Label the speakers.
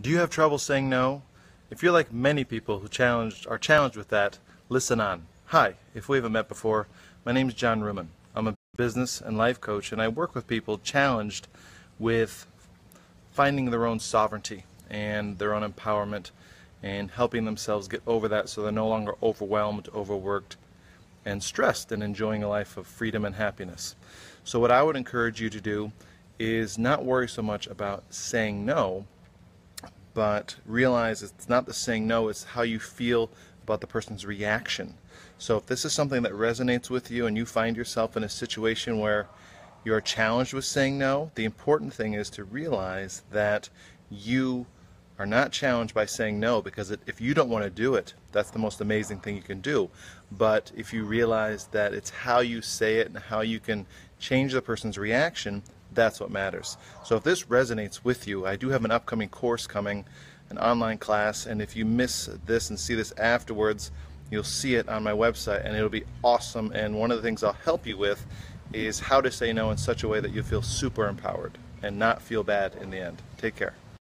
Speaker 1: Do you have trouble saying no? If you're like many people who challenged are challenged with that, listen on. Hi, if we haven't met before, my name is John Ruman. I'm a business and life coach and I work with people challenged with finding their own sovereignty and their own empowerment and helping themselves get over that so they're no longer overwhelmed, overworked, and stressed and enjoying a life of freedom and happiness. So what I would encourage you to do is not worry so much about saying no, but realize it's not the saying no, it's how you feel about the person's reaction. So if this is something that resonates with you and you find yourself in a situation where you're challenged with saying no, the important thing is to realize that you are not challenged by saying no because it, if you don't want to do it, that's the most amazing thing you can do. But if you realize that it's how you say it and how you can change the person's reaction, that's what matters. So if this resonates with you, I do have an upcoming course coming, an online class, and if you miss this and see this afterwards, you'll see it on my website and it'll be awesome. And one of the things I'll help you with is how to say no in such a way that you feel super empowered and not feel bad in the end. Take care.